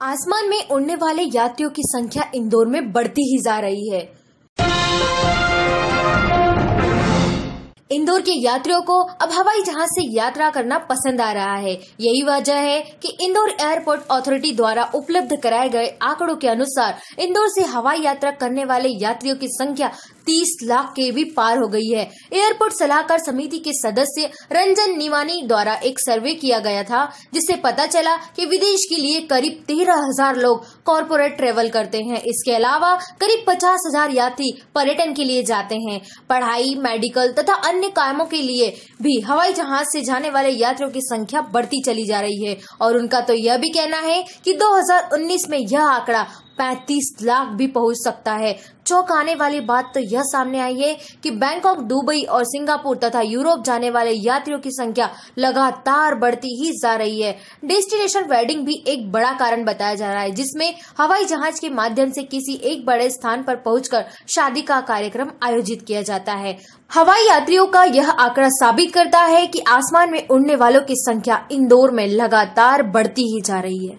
आसमान में उड़ने वाले यात्रियों की संख्या इंदौर में बढ़ती ही जा रही है। इंदौर के यात्रियों को अब हवाई जहाज़ से यात्रा करना पसंद आ रहा है। यही वजह है कि इंदौर एयरपोर्ट अथॉरिटी द्वारा उपलब्ध कराए गए आंकड़ों के अनुसार इंदौर से हवाई यात्रा करने वाले यात्रियों की संख्या 30 लाख के भी पार हो गई है। एयरपोर्ट सलाहकार समिति के सदस्य रंजन निवानी द्वारा एक सर्वे किया गया था, जिससे पता चला कि विदेश के लिए करीब तेरह हज़ार लोग कॉरपोरेट ट्रेवल करते हैं। इसके अलावा करीब पचास हज़ार यात्री पर्यटन के लिए जाते हैं। पढ़ाई, मेडिकल तथा अन्य कामों के लिए भी हवाई जहाज़ से जाने वाले यात्रियों की संख्या बढ़ती चली जा रही है। और उनका तो यह भी कहना है कि 2019 में यह आंकड़ा 35 लाख भी पहुँच सकता है। चौंक आने वाली बात तो यह सामने आई है कि बैंकॉक, दुबई और सिंगापुर तथा यूरोप जाने वाले यात्रियों की संख्या लगातार बढ़ती ही जा रही है। डेस्टिनेशन वेडिंग भी एक बड़ा कारण बताया जा रहा है, जिसमें हवाई जहाज़ के माध्यम से किसी एक बड़े स्थान पर पहुंचकर शादी का कार्यक्रम आयोजित किया जाता है। हवाई यात्रियों का यह आंकड़ा साबित करता है कि आसमान में उड़ने वालों की संख्या इंदौर में लगातार बढ़ती ही जा रही है।